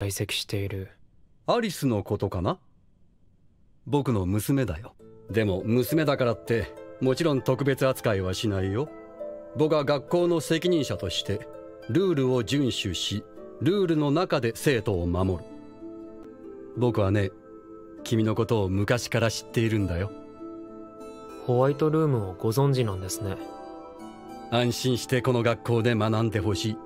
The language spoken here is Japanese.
在籍している。アリスのことかな？僕の娘だよ。でも娘だからってもちろん特別扱いはしないよ。僕は学校の責任者としてルールを遵守しルールの中で生徒を守る。僕はね君のことを昔から知っているんだよ。ホワイトルームをご存知なんですね。安心してこの学校で学んでほしい。